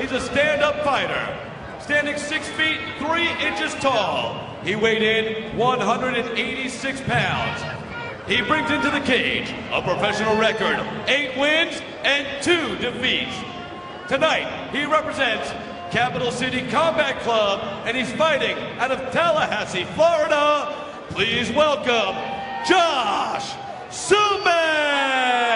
he's a stand-up fighter. Standing 6 feet 3 inches tall, he weighed in 186 pounds. He brings into the cage a professional record, 8 wins and 2 defeats. Tonight, he represents Capital City Combat Club, and he's fighting out of Tallahassee, Florida. Please welcome Josh Samman!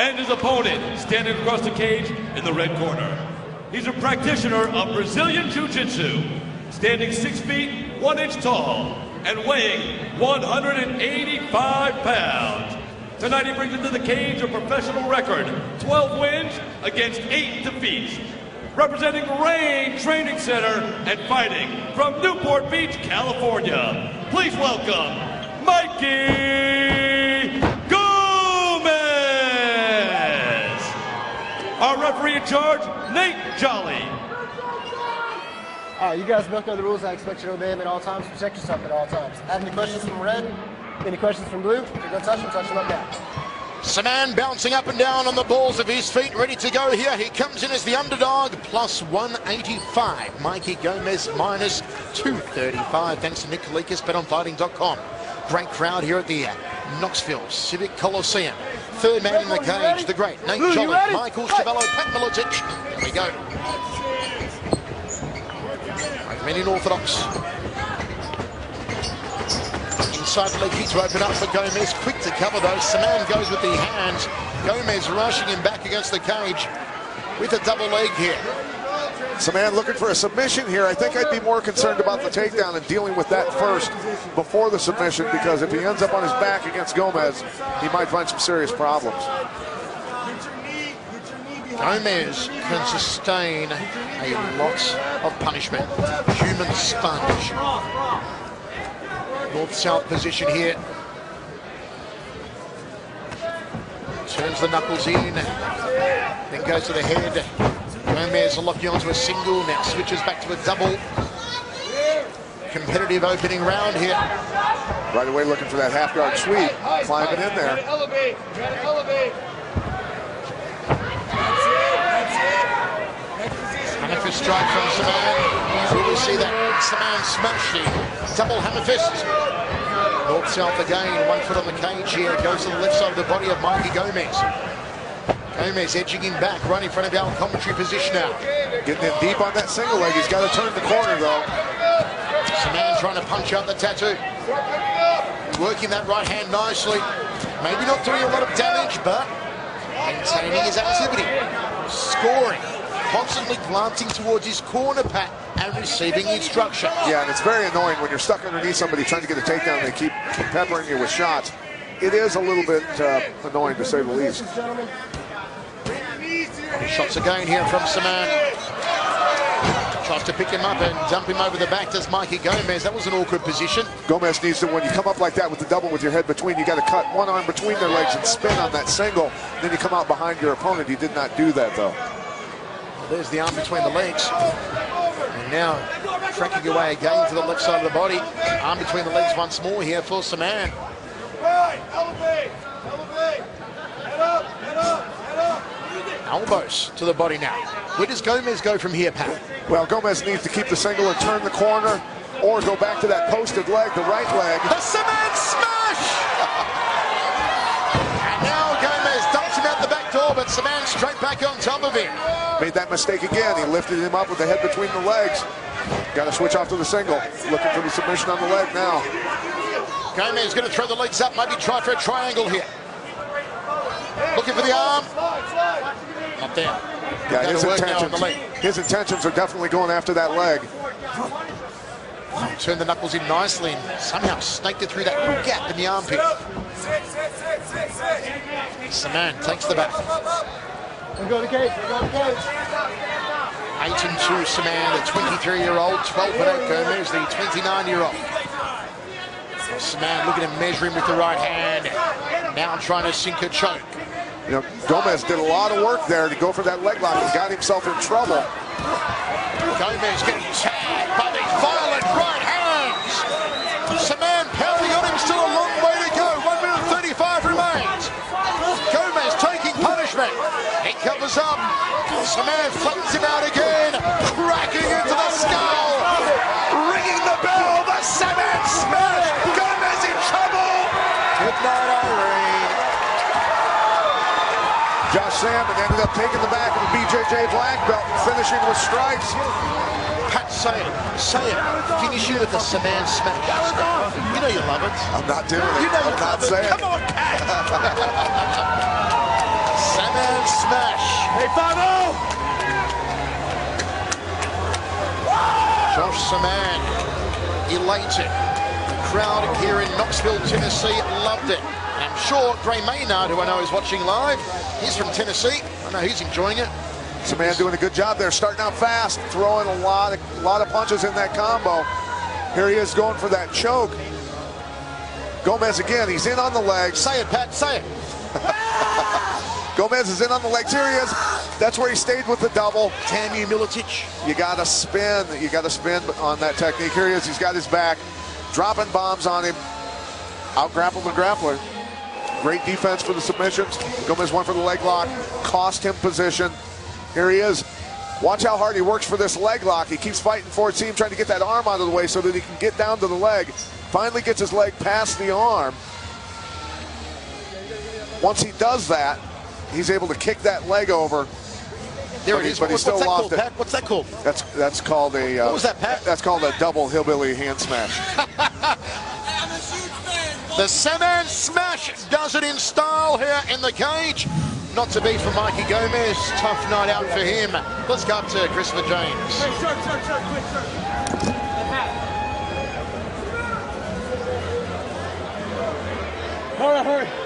And his opponent, standing across the cage in the red corner. He's a practitioner of Brazilian Jiu-Jitsu, standing 6 feet 1 inch tall and weighing 185 pounds. Tonight he brings into the cage a professional record, 12 wins against 8 defeats. Representing Rain Training Center and fighting from Newport Beach, California. Please welcome Mikey in charge, Nate Jolly. All right, you guys both know the rules. I expect you to obey them at all times. Protect yourself at all times. Have any questions from red? Any questions from blue? If you're going to touch them, touch them up now. Samman bouncing up and down on the balls of his feet, ready to go here. He comes in as the underdog, plus 185. Mikey Gomez minus 235. Thanks to Nick Kalikas, betonfighting.com. Great crowd here at the Knoxville Civic Coliseum. Third man in the cage, the great Nate Jolly. Michael Schiavello, Pat Miletich. Here we go. Armenian Orthodox. Inside the leg kick to open up for Gomez. Quick to cover though. Samman goes with the hands. Gomez rushing him back against the cage with a double leg here. Samman looking for a submission here. I think I'd be more concerned about the takedown and dealing with that first before the submission because if he ends up on his back against Gomez, he might find some serious problems. Gomez can sustain a lot of punishment. Human sponge. North-south position here. Turns the knuckles in, then goes to the head. Gomez locking onto a single, now switches back to a double. Competitive opening round here. Right away looking for that half guard sweep, climbing in there. Elevate, elevate. Hammer fist strike from Samman. We will see that Samman smashing double hammer fist? North-south again, one foot on the cage here. Goes to the left side of the body of Mikey Gomez. Gomez edging him back, right in front of our commentary position now. Getting in deep on that single leg. He's got to turn the corner though. Samman trying to punch out the tattoo. Working that right hand nicely. Maybe not doing a lot of damage, but maintaining his activity. Scoring. Constantly glancing towards his corner pat and receiving instruction. Yeah, and it's very annoying when you're stuck underneath somebody trying to get a takedown and they keep peppering you with shots. It is a little bit uh, annoying to say the least. Shots again here from Samman. Tries to pick him up and dump him over the back. Does Mikey Gomez. That was an awkward position. Gomez needs to, when you come up like that with the double with your head between, you got to cut one arm between their legs and spin on that single. Then you come out behind your opponent. He did not do that though. There's the arm between the legs. And now tracking away again to the left side of the body. Arm between the legs once more here for Samman. Right. Elevate. Elevate. Head up. Head up. Head up. Elbows to the body now. Where does Gomez go from here, Pat? Well, Gomez needs to keep the single and turn the corner or go back to that posted leg, the right leg. The cement smash! and now Gomez dumps him out the back door, but Samman straight back on top of him. Made that mistake again. He lifted him up with the head between the legs. Got to switch off to the single. Looking for the submission on the leg now. Gomez going to throw the legs up, maybe try for a triangle here. Looking for the arm. Not there. Yeah, his work the intentions, his intentions are definitely going after that leg. Turned the knuckles in nicely and somehow snaked it through that little gap in the armpit. Samman takes the back. We'll go to the cage. We'll go to the cage. 8 and 2 Samman, the 23-year-old, 12 for Nate Gomez, the 29-year-old. Samman looking to measure him with the right hand. Now trying to sink a choke. You know, Gomez did a lot of work there to go for that leg lock and got himself in trouble. Gomez getting tagged by these violent right hands. Samman pounding on him, still a long way to go. 1 minute 35 remains. Gomez taking punishment. He covers up. Samman flattens him out again. Josh and ended up taking the back of the BJJ black belt and finishing with stripes. Pat, say it. Say it. Finishing with the Samman smash. You know you love it. I'm not doing it. You know you I'm love not it. saying Come on, Pat. Samman smash. Hey, 5 Josh Samman, elated. The crowd here in Knoxville, Tennessee loved it. Sure Gray Maynard, who I know is watching live, he's from Tennessee. I know he's enjoying it. It's a man doing a good job there, starting out fast, throwing a lot of, a lot of punches in that combo. Here he is going for that choke. Gomez again, he's in on the leg. Say it, Pat, say it. Gomez is in on the legs. Here he is. That's where he stayed with the double. Tamu Militic. You got to spin. You got to spin on that technique. Here he is. He's got his back, dropping bombs on him. Out grappled the grappler. Great defense for the submissions. Gomez went for the leg lock, cost him position. Here he is. Watch how hard he works for this leg lock. He keeps fighting for it. See him trying to get that arm out of the way so that he can get down to the leg. Finally gets his leg past the arm. Once he does that, he's able to kick that leg over. There But it he- is. but he What's still that lost called, it. Pat? What's that called? That's that's called a. Uh, What was that, Pat? That's called a double hillbilly hand smash. The Smash does it in style here in the cage. Not to beat for Mikey Gomez. Tough night out for him. Let's go up to Christopher James. Hurry, hurry.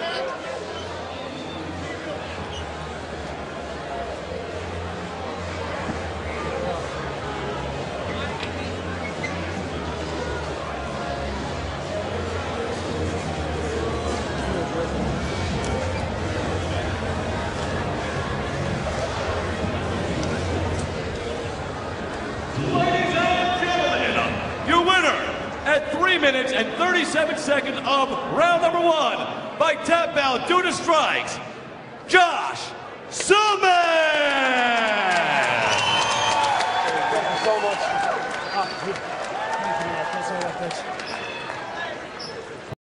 Minutes and 37 seconds of round number one by tap out due to strikes, Josh Samman!